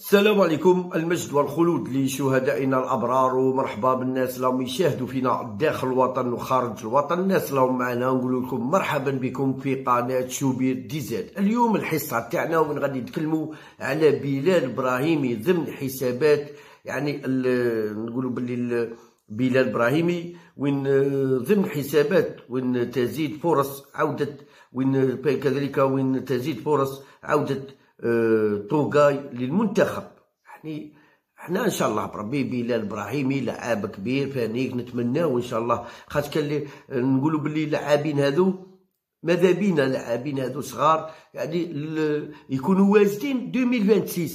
السلام عليكم. المجد والخلود لشهدائنا الأبرار. ومرحبا بالناس اللي راهم يشاهدوا فينا داخل الوطن وخارج الوطن. الناس اللي راهم معنا نقول لكم مرحبا بكم في قناة شوبير دي زاد. اليوم الحصة تاعنا وين غادي نتكلموا على بلال إبراهيمي ضمن حسابات يعني نقولوا باللي بلال إبراهيمي وين ضمن حسابات وين تزيد فرص عودة وين كذلك وين تزيد فرص عودة طوغاي للمنتخب. يعني إحنا ان شاء الله بربي بلال إبراهيمي لعاب كبير فا نيك نتمناو ان شاء الله خاطر كان نقولوا باللي اللاعبين هذو ماذا بينا لاعبين هذو صغار؟ يعني يكونوا واجدين 2026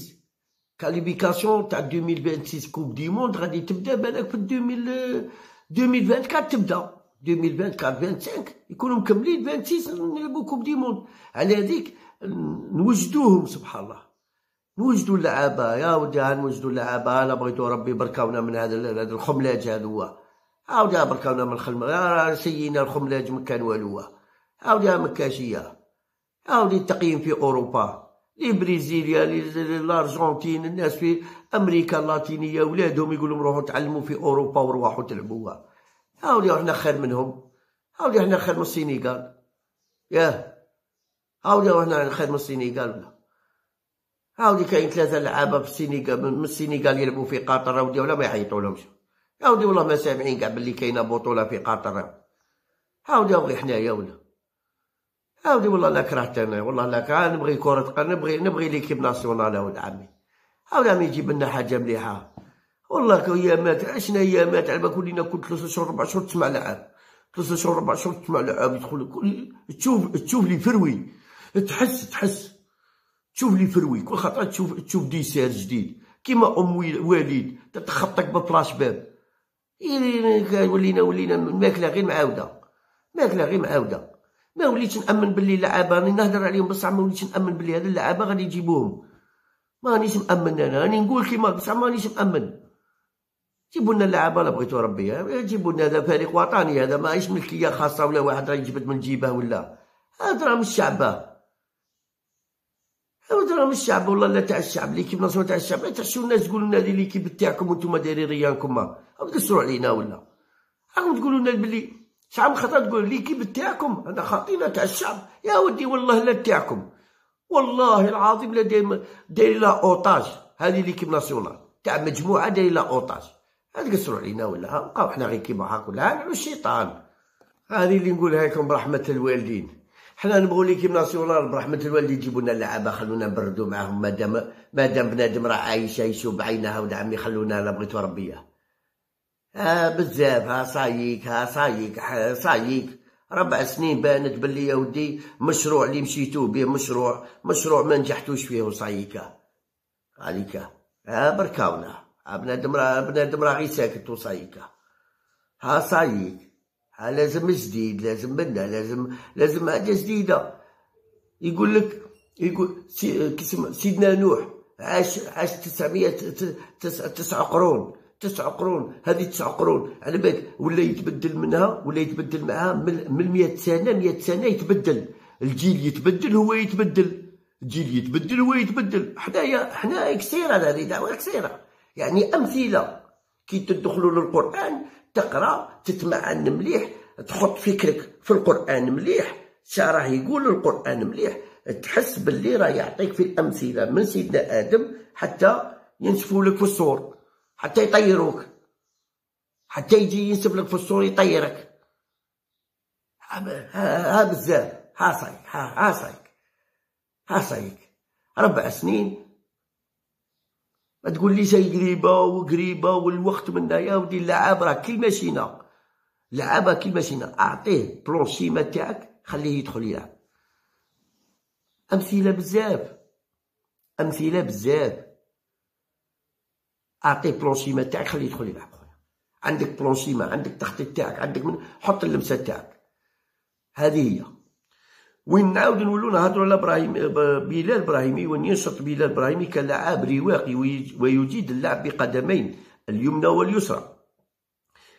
qualifications تاع 2026 coupe du monde غادي تبدا بالك في 2024 تبدا. 2024 25 يكونوا مكملين 26 نلعبوا coupe du monde. على هذيك نوجدوهم سبحان الله. نوجدوا اللعابة. يا ودي نوجدوا اللعابة؟ أنا بغيتو ربي بركاونا من هذا هذا الخملاج هذا عاود بركاونا من الخملاج سينا الخملاج ما كان والو عاود مكاشية؟ عاود التقييم في أوروبا. لي بريزيليا لي الأرجنتين الناس في أمريكا اللاتينية ولادهم يقولوا روحوا تعلموا في أوروبا وروحوا تلعبوها عاودي إحنا خير منهم. عاودي إحنا خير من السينيغال. ياه. هاودي هنا خير من السينيغال ولا؟ هاودي كاين ثلاثة لعابة في السينيغال من السينيغال يلعبوا في قطر هاودي ولا ما يحيطولهمش هاودي والله ما سامعين كاع بلي كاينة بطولة في قطر. هاودي غير حنايا ولا؟ هاودي والله لا كرهت أنا والله لا كره نبغي قدم نبغي نبغي ليكيب ناسيونال ولد عمي. هاودي عم يجيب لنا حاجة مليحة. والله ايامات عشنا ايامات على ولينا كل ثلاثة شهور ربع شهور تسمع لعاب ثلاثة شهور ربع شهور تسمع لعاب يدخل تشوف تشوف les fruits. تحس تحس. تشوف les fruits كل خطره تشوف تشوف dessert جديد. كيما أم وليد تخبطك بفلاش باب. ولينا ولينا ماكلة غير معاودة. ماكلة غير معاودة. ما وليتش نأمن باللي اللعابة راني نهضر عليهم بصح ما وليتش نأمن باللي هاد اللعابة غادي يجيبوهم. مانيش مامن أنا. راني نقول كيما بصح مانيش مامن جيبوا لنا اللعابة لا بغيتو ربي. جيبوا لنا هذا فريق وطني. هذا ماهيش ملكية خاصة ولا واحد راه يجبد من جيبه ولا. هذا راه من الشعب. راه من الشعب والله لا تاع الشعب ليكيب ناسيونال تاع الشعب لا تحشوا الناس تقولوا لنا هذه ليكيب تاعكم وأنتم دايرين ريانكم ما. تقصروا علينا ولا. راكم تقولوا لنا بلي شحال من خطره تقول ليكيب تاعكم هذا خاطينا تاع الشعب يا ودي والله لا تاعكم والله العظيم لا داير داير لها أوطاج. هذه ليكيب ناسيونال تاع مجموعة داير لها أوطاج. تقصروا علينا ولا. نبقاو حنا غير كيما هاك ولا الشيطان. هذه اللي نقولها لكم برحمة الوالدين. حنا نبغوا ليكيب ناسيونال برحمة الوالدين يجيبوا لنا اللعابه خلونا نبردوا معاهم. مادام مادام بنادم راه عايش يشوف بعينها ولد عمي خلونا بغيتو ربيه ها بزاف ها صايك ها صايك صايك. ربع سنين بانت باللي يا ودي مشروع اللي مشيتو به مشروع مشروع ما نجحتوش فيه وصايكا عليك. ها بركاونا. بنادم راه بنادم راه غير ساكت وصايكا ها صايك. لازم جديد لازم بنا لازم لازم حاجة جديدة. يقول لك يقول سيدنا نوح عاش عاش 900 تسع قرون تسع قرون هذه تسع قرون. على بالك ولا يتبدل منها ولا يتبدل معها من 100 سنة 100 سنة يتبدل. الجيل يتبدل هو يتبدل. الجيل يتبدل هو يتبدل. حنايا حنا قصيرة هذه دعوة قصيرة. يعني أمثلة. كي تدخلوا للقرآن تقرأ تتمعن مليح تحط فكرك في القرآن مليح. راه يقول القرآن مليح. تحس باللي راه يعطيك في الأمثلة من سيدنا آدم حتى ينسفوا لك في الصور حتى يطيروك. حتى يجي ينسف لك في الصور يطيرك. ها بزاف. ها صايك ها صايك ها صايك ربع سنين ما تقول لي شي قريبة وقريبة والوقت من يا ودي اللعاب راه كي ماشينا لعابه كي ماشينا أعطيه بلونشيما تاعك خليه يدخل يلعب. أمثلة بزاف. أمثلة بزاف. أعطيه بلونشيما تاعك خليه يدخل يلعب خويا. عندك بلونشيما عندك تخطيط تاعك عندك من حط اللمسة تاعك. هذه هي. وين نعاود نولو نهضروا على إبراهيم بلال إبراهيمي وين ينشط بلال إبراهيمي كلاعب رواقي ويجيد اللعب بقدمين اليمنى واليسرى.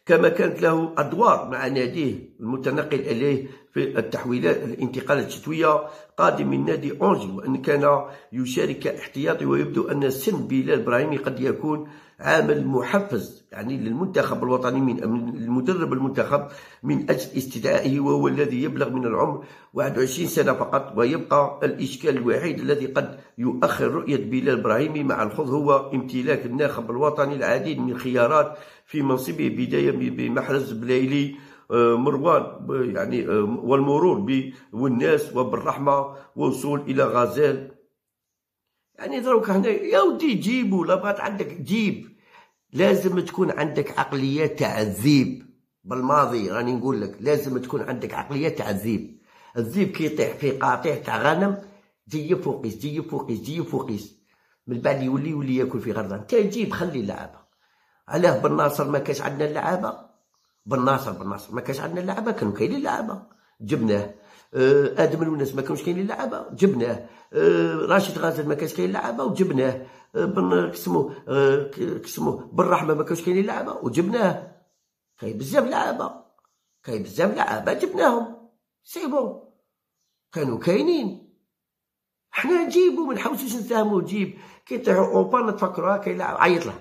كما كانت له أدوار مع ناديه المتنقل إليه في التحويلات الانتقالات الشتوية قادم من نادي أونجي وأن كان يشارك احتياطي ويبدو أن سن بلال إبراهيمي قد يكون عامل محفز يعني للمنتخب الوطني من المدرب المنتخب من أجل استدعائه وهو الذي يبلغ من العمر 21 سنة فقط ويبقى الإشكال الوحيد الذي قد يؤخر رؤية بلال إبراهيمي مع الخوض هو امتلاك الناخب الوطني العديد من الخيارات في منصبه بداية بمحرز بلايلي آه، مروان يعني آه، والمرور والناس وبالرحمة ووصول إلى غزال يعني دروك هنا يا ودي جيبو لا بغات عندك جيب. لازم تكون عندك عقلية تاع الذيب بالماضي راني نقول لك لازم تكون عندك عقلية تاع الذيب الذيب كي يطيح في قاطع تاع غنم جي فوقيس جي فوقيس جي فوقيس. من بعد يولي يولي ياكل في غرضان. انت جيب خلي اللعبة علاه بالناصر ما كاش عندنا اللعابة؟ بالناصر بالناصر ما كاش عندنا اللعابة كانوا كاينين اللعابة. جبناه. آدم الوناس ما كانوش كاينين لعابة جبناه. آه، رشيد غزال ما كانش كاين لعابة وجبناه. آه، بن كسمو كسمو بالرحمه ما كانوش كاينين لعابة وجبناه. كاين بزاف لعابة. كاين بزاف لعابة جبناهم. c'est bon كانوا كاينين. حنا نجيبو ما نحاولوش نفهمو جيب. كي طيحو hop نتفكروا كاين لاعب عيط له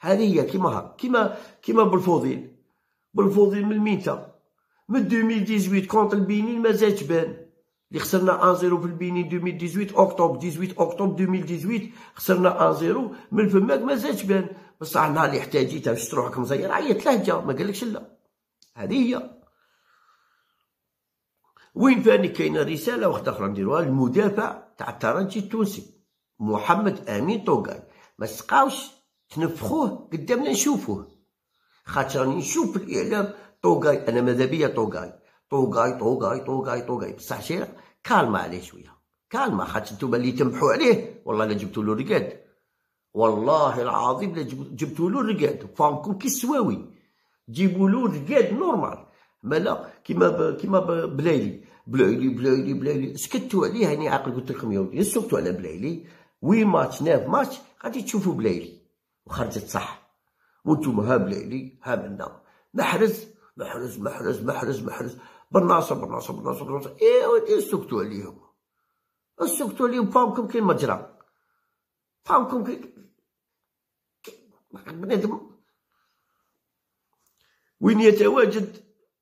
هذه هي كيما كيما كيما بلفوضيل بالفوضيل من الميتا من 2018 كونتر البينين مازال بان. اللي خسرنا 1-0 في البينين 2018 أكتوبر 18 أكتوبر 2018 خسرنا 1-0 من فماك مازال بان. بصح النهار اللي احتاجيتها باش تروحك مزير عيط لهجه ما قالكش لا. هذه هي. وين ثاني كاينة رسالة واحدة أخرى نديروها؟ المدافع تاع الترجي التونسي محمد أمين طوغاي ما تبقاوش تنفخوه قدامنا نشوفوه. خاطر راني نشوف الإعلام طوغاي أنا ماذا بيا طوغاي طوغاي طوغاي طوغاي طوغاي بصح شي calmez عليه شوية. calmez خاطر نتوما اللي تمحوا عليه والله لا جبتوا له رقاد. والله العظيم لا جبتوا له رقاد. فهمكم كي السواوي جيبوا له رقاد normal. مالا كيما كيما بلايلي. بلايلي بلايلي بلايلي. سكتوا عليه هاني عاقل قلت لكم يا سكتوا على بلايلي. huit matchs neuf matchs غادي تشوفوا بلايلي. وخرجت صح. وأنتم ها بلايلي ها منا محرز محرز محرز محرز محرز. بالناصر بالناصر بالناصر بالناصر. إيه ودي سكتوا عليهم سكتوا عليهم فهمكم كاين مجرى. فهمكم كاين بنادم. وين يتواجد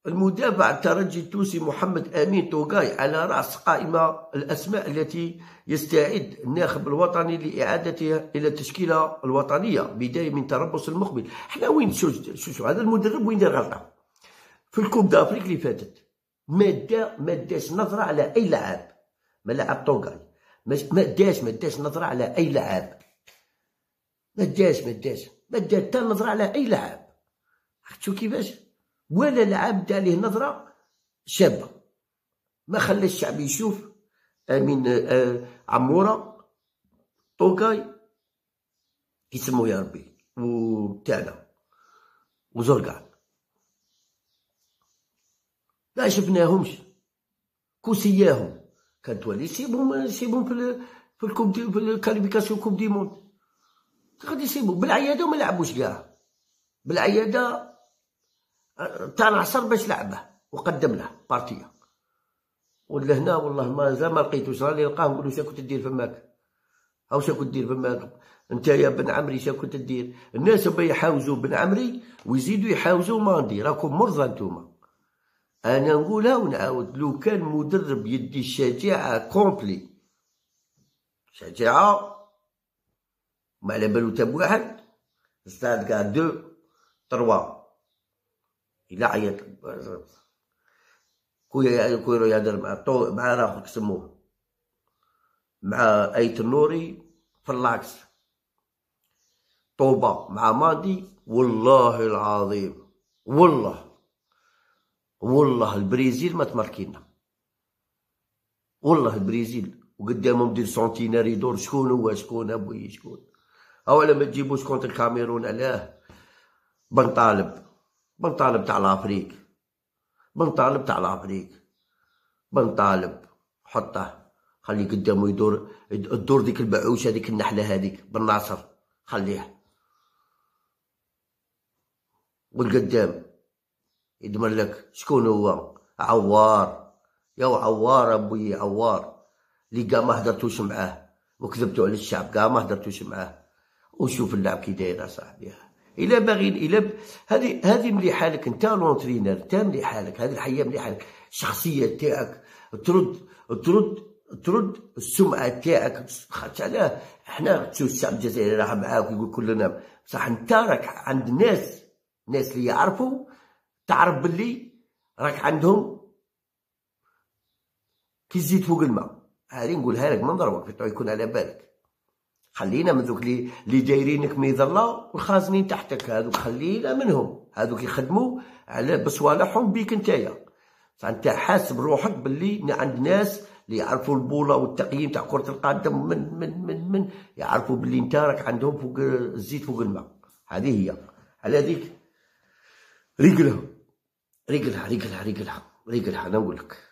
المدافع الترجي التونسي محمد أمين توغاي على رأس قائمة الأسماء التي يستعد الناخب الوطني لإعادتها إلى التشكيلة الوطنية بداية من تربص المقبل حنا وين شو شو هذا المدرب وين دار غلطه في الكوب دافريك اللي فاتت. ما دا ما داش نظرة على أي لاعب. ما لعب طوغاي ما داش ما داش نظرة على أي لاعب. ما داش ما داش ما دا حتى نظرة على أي لاعب. شو كيفاش. ولا لاعب دا عليه نظرة شابة. ما خلى الشعب يشوف أمين آه عمورة طوغاي يسموه يا ربي وتاعنا وزرقان لا شفناهمش. كوسياهم. كانت تولي سيبهم سيبهم في في الكوب دي في الكاليفيكاسيون كوب دي موند غادي يسيبهم. بالعيادة وما لعبوش كاع. بالعيادة تاع العصر باش لعبه وقدم له partie. ولا هنا والله ما زال ما لقيتوش راني نلقاه نقول له كنت دير فماك؟ أو كنت دير فماك؟ أنت يا بن عمري شا كنت دير؟ الناس يحاوزوا بن عمري ويزيدوا يحاوزوا ماندي. راكم مرضى نتوما أنا نقولها ونعاود لو كان مدرب يدي الشجاعه complet شجاعة ما على بالو تاب واحد؟ زاد كاع دو تروا. إلى عيط. كويا كويرو يهدر مع طو مع راخو كسموه مع أيت النوري في اللاكس. طوبة مع ماضي والله العظيم والله. والله البرازيل ما تماركينا. والله البرازيل وقدامهم دير سونتينار يدور شكون هو شكون أبوي شكون. اولا ما تجيبوش كونت الكاميرون علاه بن طالب بن طالب تاع لافريك بن طالب تاع لافريك بن طالب حطه. خليه قدامه يدور الدور ديك البعوش هذيك النحلة هذيك. بالناصر. خليه. والقدام. يدمر لك. شكون هو؟ عوار. يا عوار أبوي عوار. اللي كاع ما هدرتوش معاه وكذبتوا على الشعب كاع ما هدرتوش معاه وشوف اللعب كي داير صاحبي. إلا باغي إلا هذه هذه مليحه لك أنت l'entraîneur أنت مليحه لك هذه الحياة مليحه لك الشخصية تاعك ترد ترد ترد السمعة تاعك. خاطر علاه حنا تشوف الشعب الجزائري راه معاك ويقول كلنا. بصح أنت راك عند ناس ناس اللي يعرفوا تعرف باللي راك عندهم كي الزيت فوق الماء. هذه نقولها لك من ضربك يكون على بالك. خلينا من ذوك اللي اللي دايرينك ميض الله والخازنين تحتك. هذوك خلينا منهم. هذوك يخدموا على بصوالحهم بيك نتايا. فأنت حاسب روحك باللي عند ناس اللي يعرفوا البوله والتقييم تاع كرة القدم من من من من يعرفوا باللي أنت راك عندهم فوق الزيت فوق الماء. هذه هي. على هذيك رجلها رجلها رجلها رجلها رجلها أنا نقول لك